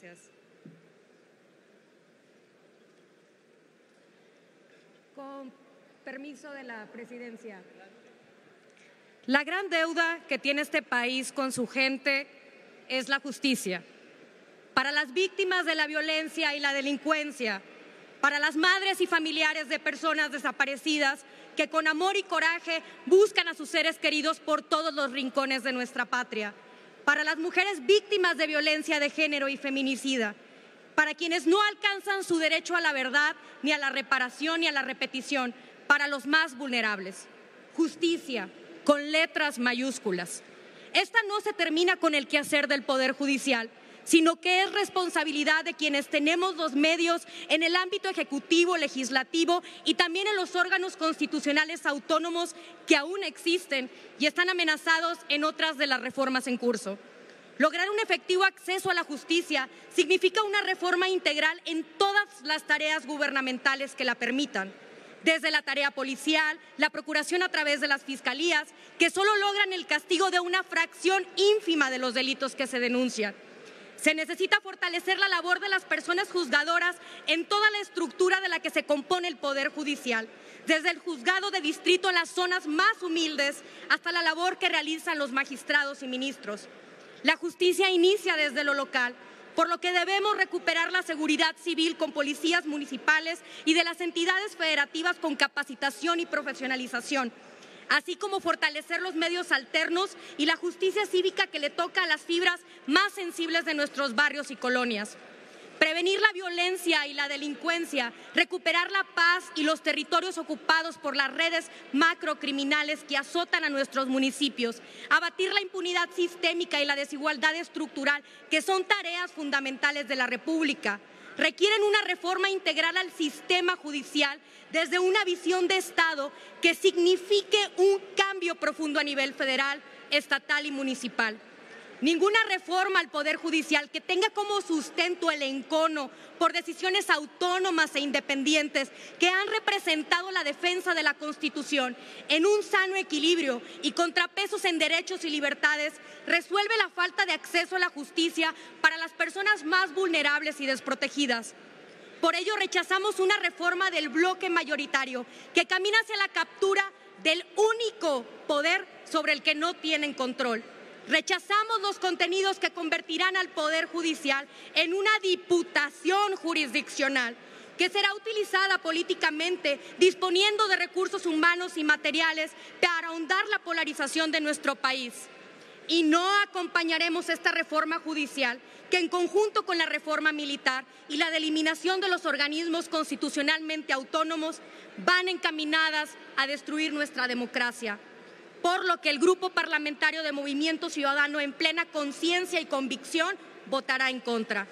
Gracias. Con permiso de la presidencia. La gran deuda que tiene este país con su gente es la justicia. Para las víctimas de la violencia y la delincuencia, para las madres y familiares de personas desaparecidas que con amor y coraje buscan a sus seres queridos por todos los rincones de nuestra patria, para las mujeres víctimas de violencia de género y feminicida, para quienes no alcanzan su derecho a la verdad, ni a la reparación, ni a la repetición, para los más vulnerables. Justicia, con letras mayúsculas. Esta no se termina con el quehacer del Poder Judicial, sino que es responsabilidad de quienes tenemos los medios en el ámbito ejecutivo, legislativo y también en los órganos constitucionales autónomos que aún existen y están amenazados en otras de las reformas en curso. Lograr un efectivo acceso a la justicia significa una reforma integral en todas las tareas gubernamentales que la permitan desde la tarea policial, la procuración a través de las fiscalías, que solo logran el castigo de una fracción ínfima de los delitos que se denuncian. Se necesita fortalecer la labor de las personas juzgadoras en toda la estructura de la que se compone el Poder Judicial, desde el juzgado de distrito en las zonas más humildes hasta la labor que realizan los magistrados y ministros. La justicia inicia desde lo local, por lo que debemos recuperar la seguridad civil con policías municipales y de las entidades federativas con capacitación y profesionalización así como fortalecer los medios alternos y la justicia cívica que le toca a las fibras más sensibles de nuestros barrios y colonias. Prevenir la violencia y la delincuencia, recuperar la paz y los territorios ocupados por las redes macrocriminales que azotan a nuestros municipios, abatir la impunidad sistémica y la desigualdad estructural, que son tareas fundamentales de la República requieren una reforma integral al sistema judicial desde una visión de Estado que signifique un cambio profundo a nivel federal, estatal y municipal. Ninguna reforma al Poder Judicial que tenga como sustento el encono por decisiones autónomas e independientes que han representado la defensa de la Constitución en un sano equilibrio y contrapesos en derechos y libertades resuelve la falta de acceso a la justicia para las personas más vulnerables y desprotegidas. Por ello rechazamos una reforma del bloque mayoritario que camina hacia la captura del único poder sobre el que no tienen control. Rechazamos los contenidos que convertirán al Poder Judicial en una diputación jurisdiccional que será utilizada políticamente, disponiendo de recursos humanos y materiales para ahondar la polarización de nuestro país. Y no acompañaremos esta reforma judicial que en conjunto con la reforma militar y la eliminación de los organismos constitucionalmente autónomos van encaminadas a destruir nuestra democracia por lo que el Grupo Parlamentario de Movimiento Ciudadano en plena conciencia y convicción votará en contra.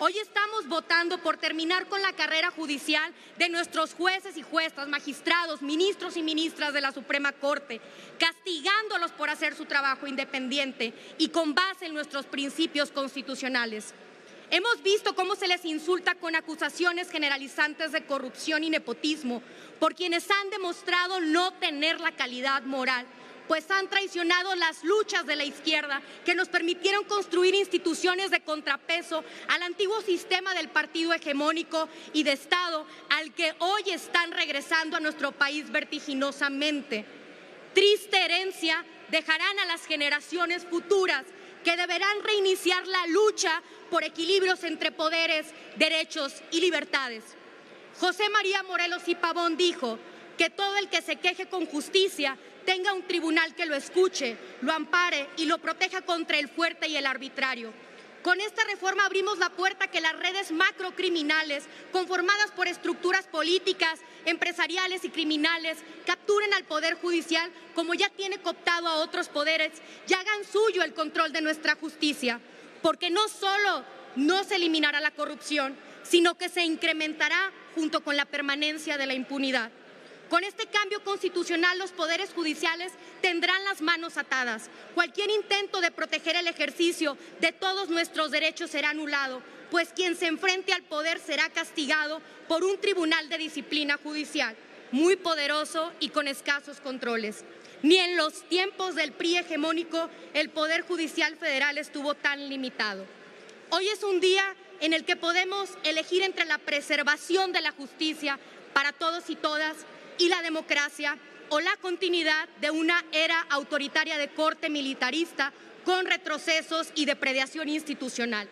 Hoy estamos votando por terminar con la carrera judicial de nuestros jueces y juezas, magistrados, ministros y ministras de la Suprema Corte, castigándolos por hacer su trabajo independiente y con base en nuestros principios constitucionales. Hemos visto cómo se les insulta con acusaciones generalizantes de corrupción y nepotismo por quienes han demostrado no tener la calidad moral pues han traicionado las luchas de la izquierda que nos permitieron construir instituciones de contrapeso al antiguo sistema del partido hegemónico y de Estado al que hoy están regresando a nuestro país vertiginosamente. Triste herencia dejarán a las generaciones futuras que deberán reiniciar la lucha por equilibrios entre poderes, derechos y libertades. José María Morelos y Pavón dijo que todo el que se queje con justicia tenga un tribunal que lo escuche, lo ampare y lo proteja contra el fuerte y el arbitrario. Con esta reforma abrimos la puerta a que las redes macrocriminales, conformadas por estructuras políticas, empresariales y criminales, capturen al Poder Judicial como ya tiene cooptado a otros poderes y hagan suyo el control de nuestra justicia. Porque no solo no se eliminará la corrupción, sino que se incrementará junto con la permanencia de la impunidad. Con este cambio constitucional los poderes judiciales tendrán las manos atadas. Cualquier intento de proteger el ejercicio de todos nuestros derechos será anulado, pues quien se enfrente al poder será castigado por un tribunal de disciplina judicial, muy poderoso y con escasos controles. Ni en los tiempos del PRI hegemónico el Poder Judicial Federal estuvo tan limitado. Hoy es un día en el que podemos elegir entre la preservación de la justicia para todos y todas y la democracia o la continuidad de una era autoritaria de corte militarista con retrocesos y depredación institucional.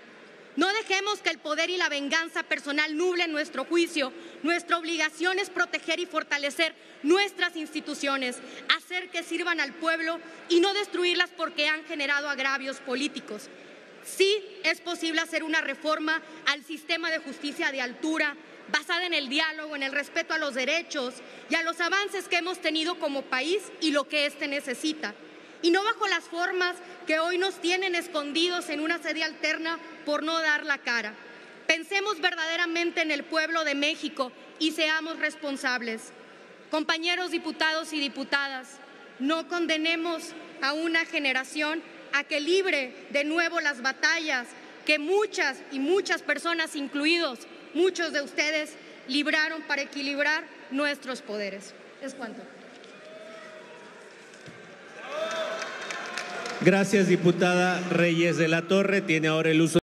No dejemos que el poder y la venganza personal nublen nuestro juicio. Nuestra obligación es proteger y fortalecer nuestras instituciones, hacer que sirvan al pueblo y no destruirlas porque han generado agravios políticos. Sí es posible hacer una reforma al sistema de justicia de altura, basada en el diálogo, en el respeto a los derechos y a los avances que hemos tenido como país y lo que éste necesita y no bajo las formas que hoy nos tienen escondidos en una sede alterna por no dar la cara. Pensemos verdaderamente en el pueblo de México y seamos responsables. Compañeros diputados y diputadas, no condenemos a una generación a que libre de nuevo las batallas que muchas y muchas personas, incluidos muchos de ustedes, libraron para equilibrar nuestros poderes. Es cuanto. Gracias, diputada Reyes de la Torre. Tiene ahora el uso.